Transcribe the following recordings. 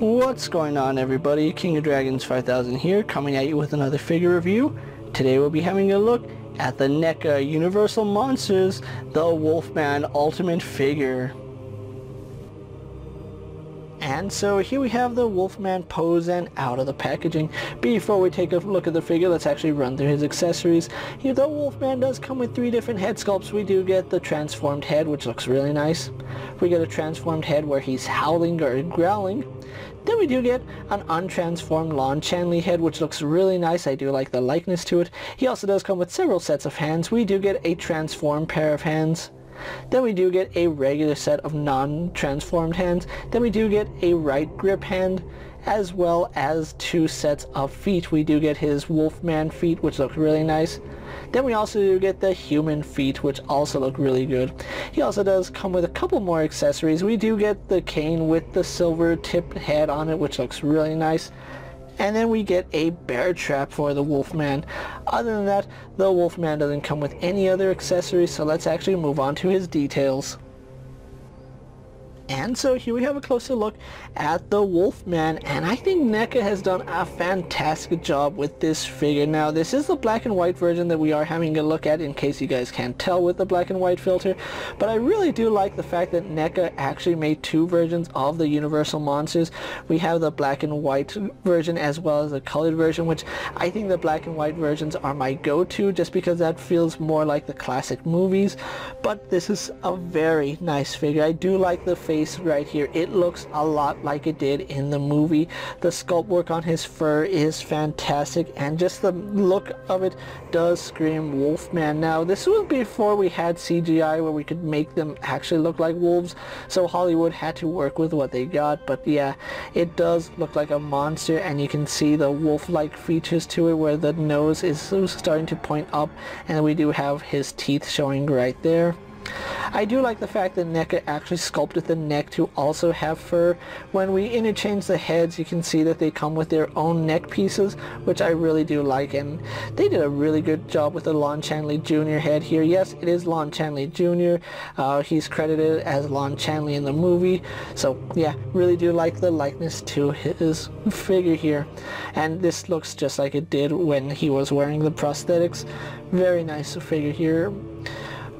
What's going on everybody? King of Dragons 5000 here, coming at you with another figure review. Today we'll be having a look at the NECA Universal Monsters, the Wolfman Ultimate figure. And so here we have the Wolfman pose and out of the packaging. Before we take a look at the figure, let's actually run through his accessories. Here the Wolfman does come with three different head sculpts. We do get the transformed head, which looks really nice. We get a transformed head where he's howling or growling. Then we do get an untransformed Lon Chaney head, which looks really nice. I do like the likeness to it. He also does come with several sets of hands. We do get a transformed pair of hands. Then we do get a regular set of non-transformed hands. Then we do get a right grip hand as well as two sets of feet. We do get his Wolfman feet, which look really nice. Then we also do get the human feet, which also look really good. He also does come with a couple more accessories. We do get the cane with the silver tipped head on it, which looks really nice and then we get a bear trap for the Wolfman. Other than that, the Wolfman doesn't come with any other accessories, so let's actually move on to his details. And so here we have a closer look at the Wolfman and I think NECA has done a fantastic job with this figure. Now this is the black and white version that we are having a look at in case you guys can't tell with the black and white filter but I really do like the fact that NECA actually made two versions of the Universal Monsters. We have the black and white version as well as the colored version which I think the black and white versions are my go-to just because that feels more like the classic movies but this is a very nice figure. I do like the face face right here. It looks a lot like it did in the movie. The sculpt work on his fur is fantastic and just the look of it does scream Wolfman. Now this was before we had CGI where we could make them actually look like wolves so Hollywood had to work with what they got but yeah it does look like a monster and you can see the wolf-like features to it where the nose is starting to point up and we do have his teeth showing right there. I do like the fact that NECA actually sculpted the neck to also have fur. When we interchange the heads, you can see that they come with their own neck pieces, which I really do like, and they did a really good job with the Lon Chaney Jr. head here. Yes, it is Lon Chaney Jr. Uh, he's credited as Lon Chaney in the movie, so yeah, really do like the likeness to his figure here. And this looks just like it did when he was wearing the prosthetics. Very nice figure here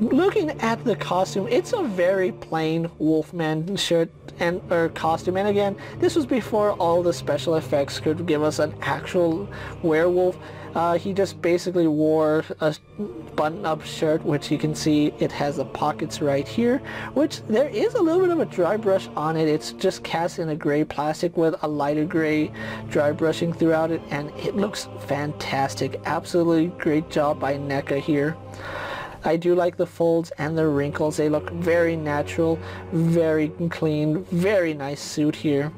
looking at the costume, it's a very plain Wolfman shirt and or costume. And again, this was before all the special effects could give us an actual werewolf. Uh, he just basically wore a button-up shirt, which you can see it has the pockets right here, which there is a little bit of a dry brush on it. It's just cast in a gray plastic with a lighter gray dry brushing throughout it, and it looks fantastic. Absolutely great job by NECA here. I do like the folds and the wrinkles. They look very natural, very clean, very nice suit here.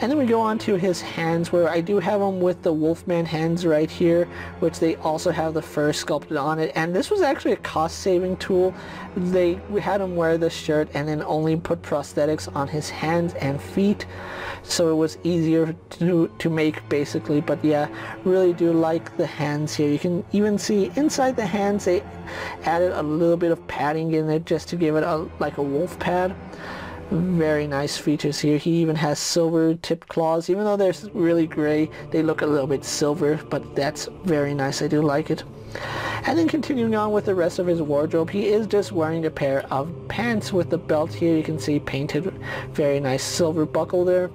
And then we go on to his hands where I do have them with the Wolfman hands right here which they also have the fur sculpted on it and this was actually a cost saving tool. They we had him wear the shirt and then only put prosthetics on his hands and feet so it was easier to, to make basically but yeah really do like the hands here. You can even see inside the hands they added a little bit of padding in it just to give it a like a wolf pad very nice features here. He even has silver tipped claws. Even though they're really gray, they look a little bit silver, but that's very nice. I do like it. And then continuing on with the rest of his wardrobe, he is just wearing a pair of pants with the belt here. You can see painted very nice silver buckle there.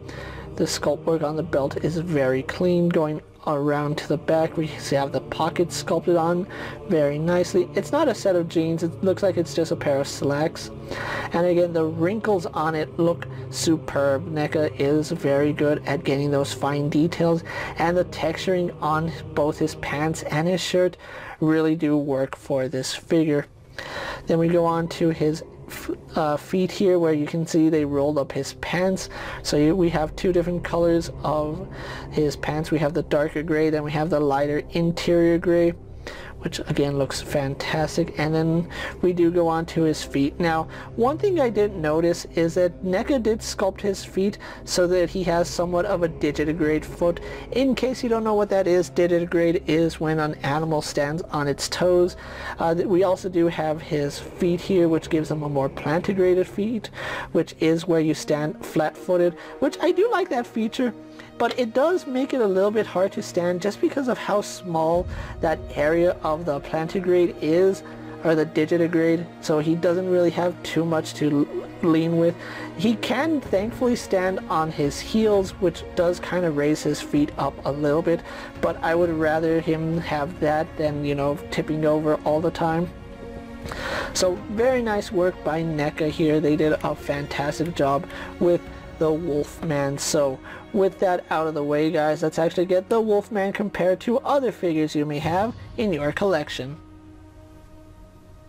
The sculpt work on the belt is very clean, going around to the back we have the pockets sculpted on very nicely. It's not a set of jeans, it looks like it's just a pair of slacks. And again, the wrinkles on it look superb. NECA is very good at getting those fine details and the texturing on both his pants and his shirt really do work for this figure. Then we go on to his uh, feet here where you can see they rolled up his pants. So we have two different colors of his pants. We have the darker gray then we have the lighter interior gray which again looks fantastic. And then we do go on to his feet. Now one thing I didn't notice is that NECA did sculpt his feet so that he has somewhat of a digitigrade foot. In case you don't know what that is digitigrade is when an animal stands on its toes. Uh, we also do have his feet here which gives him a more plantigraded feet which is where you stand flat-footed which I do like that feature but it does make it a little bit hard to stand just because of how small that area of the plantigrade is or the digitigrade so he doesn't really have too much to lean with. He can thankfully stand on his heels which does kind of raise his feet up a little bit but I would rather him have that than you know tipping over all the time. So very nice work by NECA here. They did a fantastic job with the Wolfman. So with that out of the way guys, let's actually get the Wolfman compared to other figures you may have in your collection.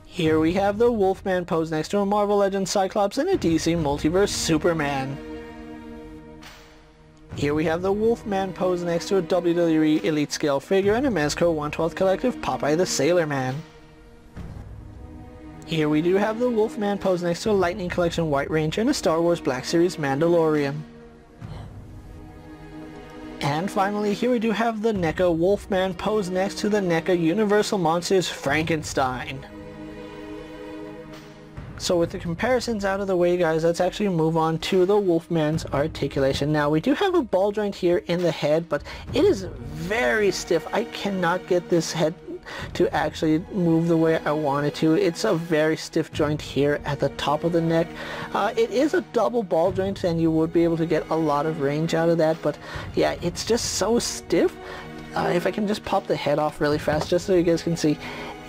Here we have the Wolfman posed next to a Marvel Legends Cyclops and a DC Multiverse Superman. Here we have the Wolfman posed next to a WWE Elite Scale figure and a Mezco 112th Collective Popeye the Sailor Man. Here we do have the Wolfman pose next to a Lightning Collection White Ranger and a Star Wars Black Series Mandalorian. And finally, here we do have the NECA Wolfman pose next to the NECA Universal Monsters Frankenstein. So with the comparisons out of the way guys, let's actually move on to the Wolfman's articulation. Now we do have a ball joint here in the head, but it is very stiff. I cannot get this head to actually move the way I want it to. It's a very stiff joint here at the top of the neck. Uh, it is a double ball joint and you would be able to get a lot of range out of that, but yeah, it's just so stiff. Uh, if I can just pop the head off really fast just so you guys can see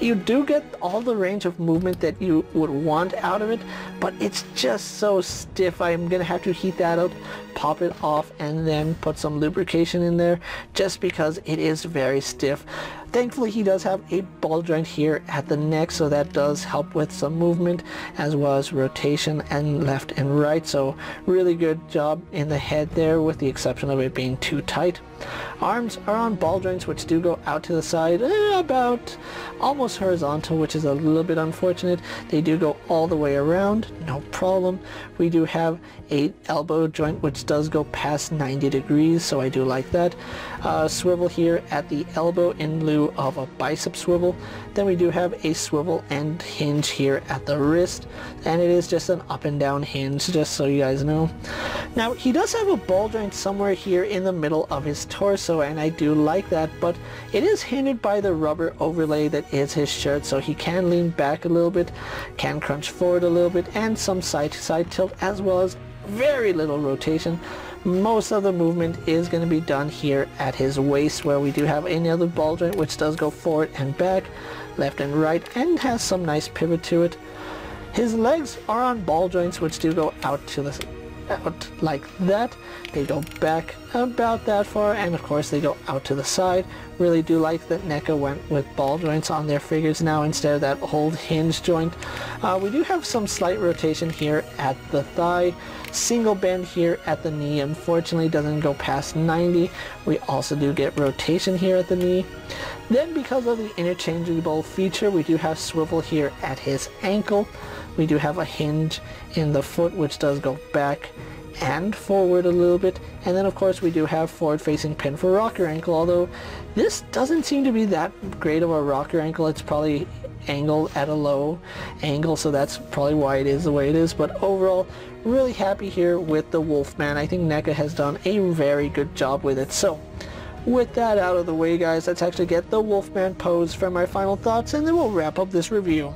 you do get all the range of movement that you would want out of it, but it's just so stiff. I'm going to have to heat that up, pop it off, and then put some lubrication in there just because it is very stiff. Thankfully he does have a ball joint here at the neck so that does help with some movement as well as rotation and left and right so really good job in the head there with the exception of it being too tight. Arms are on ball joints which do go out to the side eh, about almost horizontal which is a little bit unfortunate. They do go all the way around, no problem. We do have a elbow joint which does go past 90 degrees so I do like that. Uh, swivel here at the elbow in lieu of a bicep swivel. Then we do have a swivel and hinge here at the wrist and it is just an up and down hinge just so you guys know. Now he does have a ball joint somewhere here in the middle of his torso and I do like that but it is hindered by the rubber overlay that is his shirt so he can lean back a little bit, can crunch forward a little bit and some side to side tilt as well as very little rotation. Most of the movement is going to be done here at his waist where we do have another ball joint which does go forward and back, left and right and has some nice pivot to it. His legs are on ball joints which do go out to the out like that. They go back about that far and of course they go out to the side. Really do like that NECA went with ball joints on their figures now instead of that old hinge joint. Uh, we do have some slight rotation here at the thigh. Single bend here at the knee unfortunately doesn't go past 90. We also do get rotation here at the knee. Then because of the interchangeable feature we do have swivel here at his ankle. We do have a hinge in the foot which does go back and forward a little bit. And then of course we do have forward facing pin for rocker ankle although this doesn't seem to be that great of a rocker ankle. It's probably angled at a low angle so that's probably why it is the way it is. But overall really happy here with the Wolfman. I think NECA has done a very good job with it. So with that out of the way guys let's actually get the Wolfman pose for my final thoughts and then we'll wrap up this review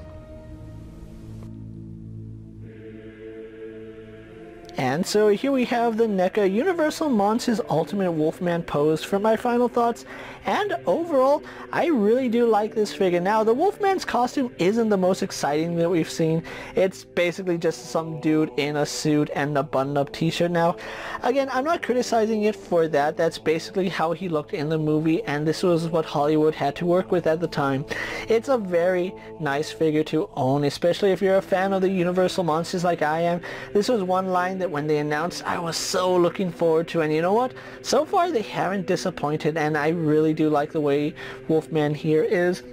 And so here we have the NECA Universal Monsters Ultimate Wolfman pose for my final thoughts. And overall, I really do like this figure. Now, the Wolfman's costume isn't the most exciting that we've seen. It's basically just some dude in a suit and a button-up t-shirt. Now, again, I'm not criticizing it for that. That's basically how he looked in the movie, and this was what Hollywood had to work with at the time. It's a very nice figure to own, especially if you're a fan of the Universal Monsters like I am. This was one line that that when they announced I was so looking forward to and you know what? So far they haven't disappointed and I really do like the way Wolfman here is.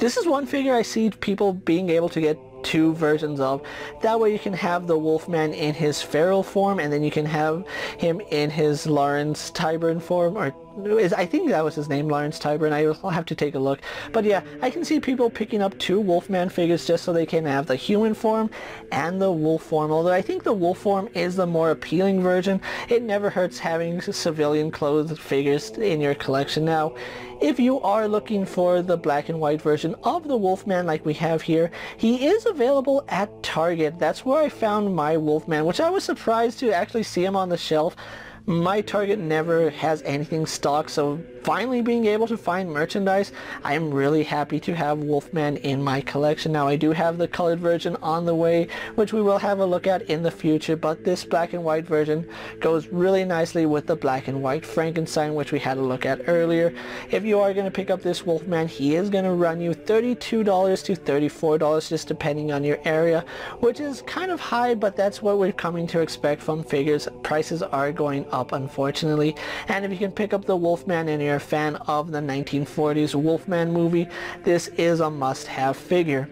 This is one figure I see people being able to get two versions of. That way you can have the Wolfman in his feral form and then you can have him in his Lawrence Tyburn form or is I think that was his name, Lawrence Tyburn. I'll have to take a look. But yeah, I can see people picking up two Wolfman figures just so they can have the human form and the wolf form. Although I think the wolf form is the more appealing version. It never hurts having civilian clothed figures in your collection now. If you are looking for the black and white version of the Wolfman like we have here, he is available at Target. That's where I found my Wolfman, which I was surprised to actually see him on the shelf my Target never has anything stocked, so finally being able to find merchandise, I am really happy to have Wolfman in my collection. Now I do have the colored version on the way, which we will have a look at in the future, but this black and white version goes really nicely with the black and white Frankenstein, which we had a look at earlier. If you are going to pick up this Wolfman, he is going to run you $32 to $34, just depending on your area, which is kind of high, but that's what we're coming to expect from figures. Prices are going up, unfortunately, and if you can pick up the Wolfman in your you're a fan of the 1940s Wolfman movie, this is a must-have figure.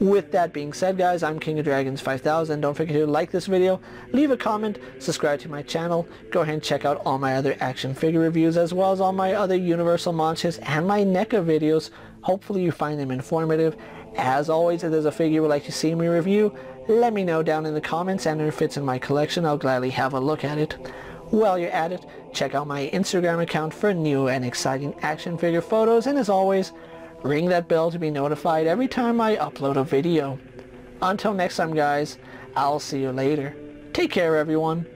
With that being said guys, I'm King of Dragons 5000. Don't forget to like this video, leave a comment, subscribe to my channel, go ahead and check out all my other action figure reviews as well as all my other Universal Monsters and my NECA videos. Hopefully you find them informative. As always, if there's a figure you would like to see me review, let me know down in the comments and if it's in my collection, I'll gladly have a look at it. While you're at it, check out my Instagram account for new and exciting action figure photos and as always, ring that bell to be notified every time I upload a video. Until next time guys, I'll see you later. Take care everyone.